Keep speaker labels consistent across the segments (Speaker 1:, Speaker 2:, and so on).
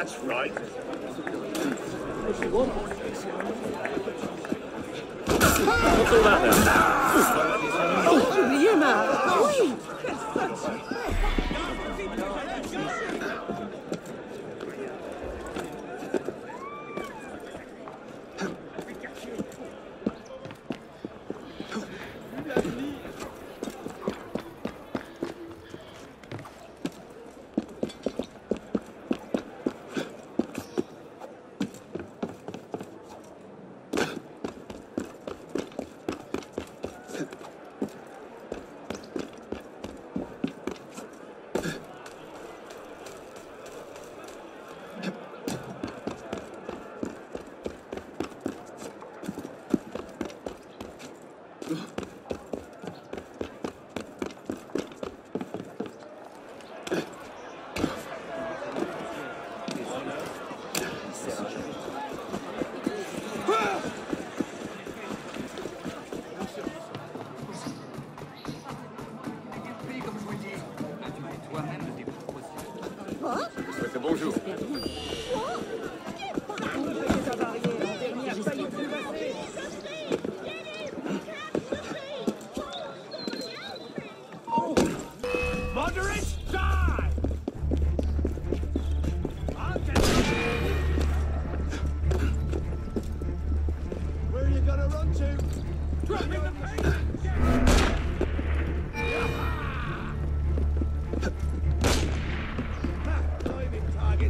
Speaker 1: That's right. What's all that then? Oh, Yuma! bonjour.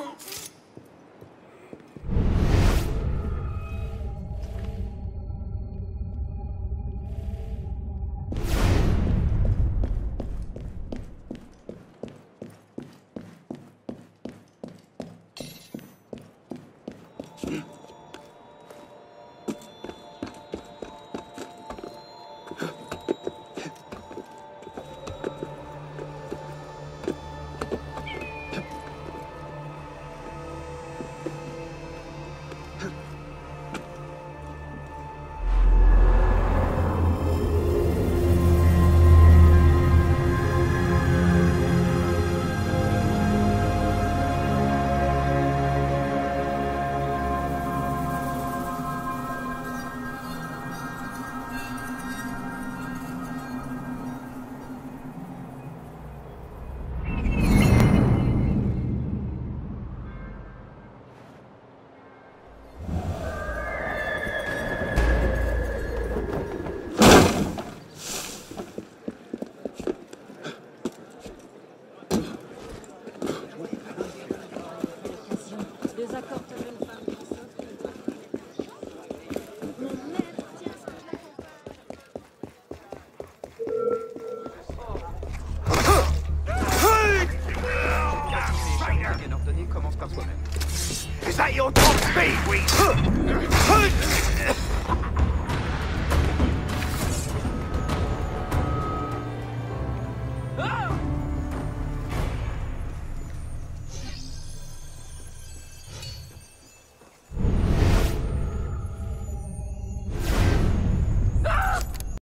Speaker 1: doesn't. commence par soi-même. Is that your top speed,